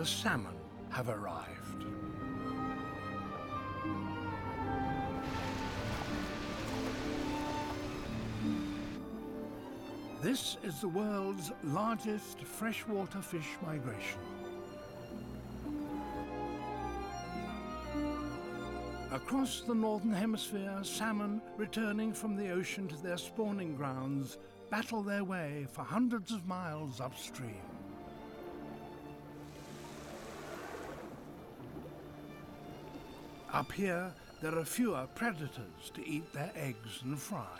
the salmon have arrived. This is the world's largest freshwater fish migration. Across the northern hemisphere, salmon returning from the ocean to their spawning grounds battle their way for hundreds of miles upstream. Up here, there are fewer predators to eat their eggs and fry.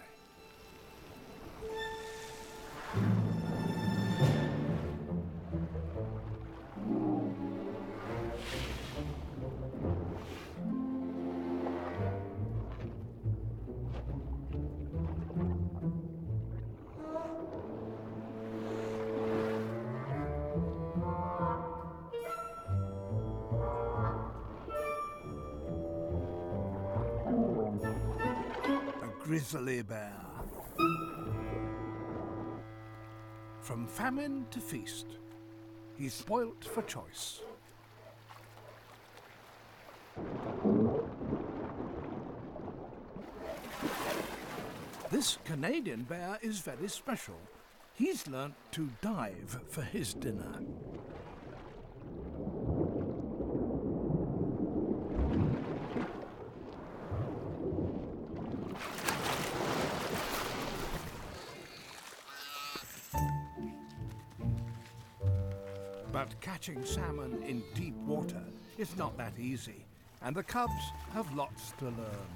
Grizzly bear. From famine to feast, he's spoilt for choice. This Canadian bear is very special. He's learnt to dive for his dinner. But catching salmon in deep water is not that easy, and the cubs have lots to learn.